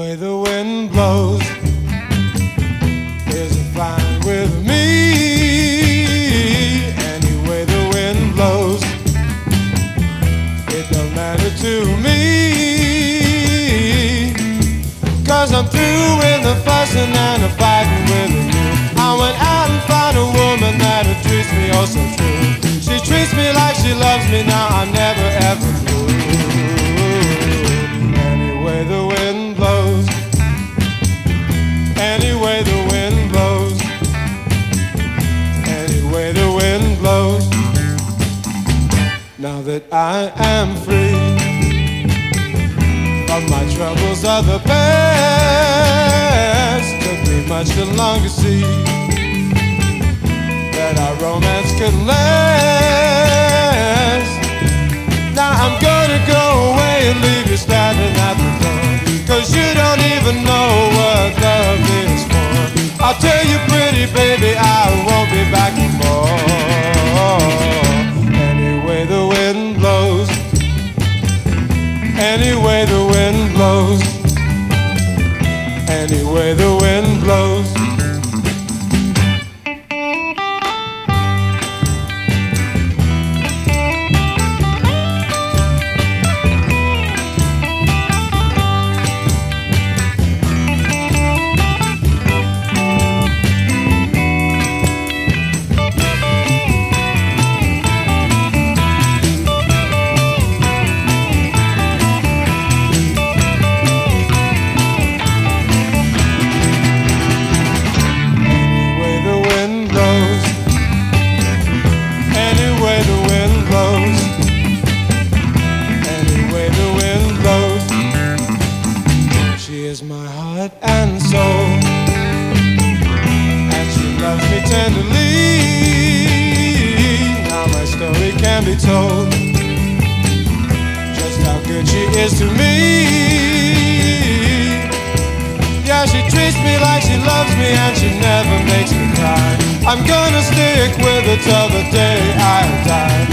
way the wind blows is fine with me. Any way the wind blows, it don't matter to me. Cause I'm through with the fussing and the fighting with you. I went out and found a woman that treats me oh so true. She treats me like she loves me now. I'm never that I am free from my troubles of the past, took me much too long to see that our romance could last. Now I'm gonna go away and leave you standing at the door. Cause you don't even know what love is for. I'll tell blows. Anyway, the wind blows. Be told. Just how good she is to me. Yeah, she treats me like she loves me and she never makes me cry. I'm gonna stick with her till the day I die.